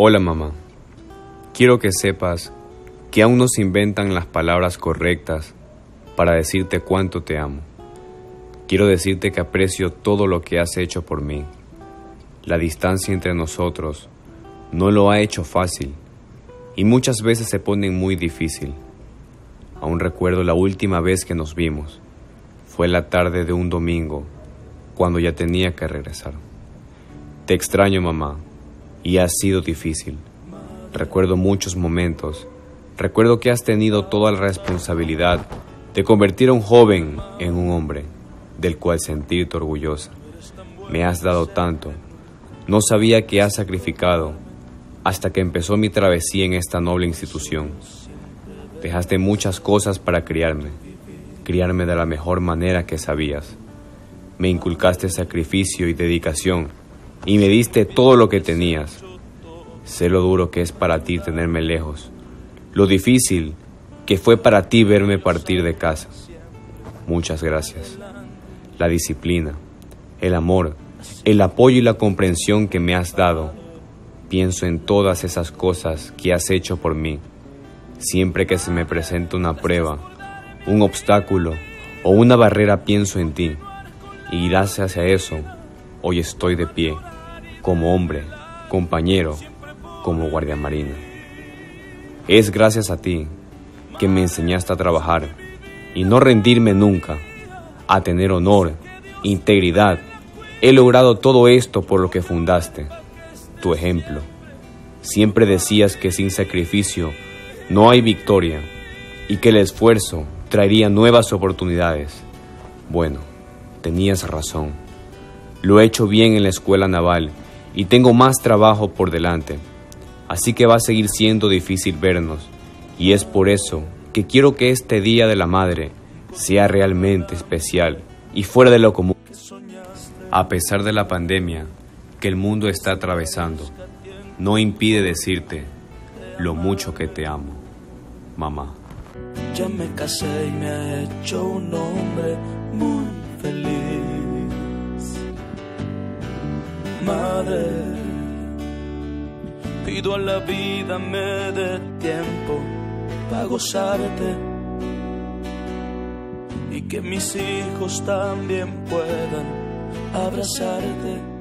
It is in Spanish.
Hola mamá, quiero que sepas que aún no se inventan las palabras correctas para decirte cuánto te amo. Quiero decirte que aprecio todo lo que has hecho por mí. La distancia entre nosotros no lo ha hecho fácil y muchas veces se pone muy difícil. Aún recuerdo la última vez que nos vimos. Fue la tarde de un domingo, cuando ya tenía que regresar. Te extraño, mamá, y ha sido difícil. Recuerdo muchos momentos. Recuerdo que has tenido toda la responsabilidad de convertir a un joven en un hombre del cual sentirte orgullosa. Me has dado tanto. No sabía que has sacrificado hasta que empezó mi travesía en esta noble institución. Dejaste muchas cosas para criarme, criarme de la mejor manera que sabías. Me inculcaste sacrificio y dedicación y me diste todo lo que tenías. Sé lo duro que es para ti tenerme lejos, lo difícil que fue para ti verme partir de casa. Muchas gracias la disciplina, el amor, el apoyo y la comprensión que me has dado. Pienso en todas esas cosas que has hecho por mí. Siempre que se me presenta una prueba, un obstáculo o una barrera, pienso en ti. Y gracias a eso, hoy estoy de pie, como hombre, compañero, como guardia marina. Es gracias a ti que me enseñaste a trabajar y no rendirme nunca a tener honor, integridad. He logrado todo esto por lo que fundaste, tu ejemplo. Siempre decías que sin sacrificio no hay victoria y que el esfuerzo traería nuevas oportunidades. Bueno, tenías razón. Lo he hecho bien en la escuela naval y tengo más trabajo por delante. Así que va a seguir siendo difícil vernos y es por eso que quiero que este Día de la Madre sea realmente especial y fuera de lo común. A pesar de la pandemia que el mundo está atravesando, no impide decirte lo mucho que te amo, mamá. Ya me casé y me ha hecho un hombre muy Pido a la vida me dé tiempo para gozarte y que mis hijos también puedan abrazarte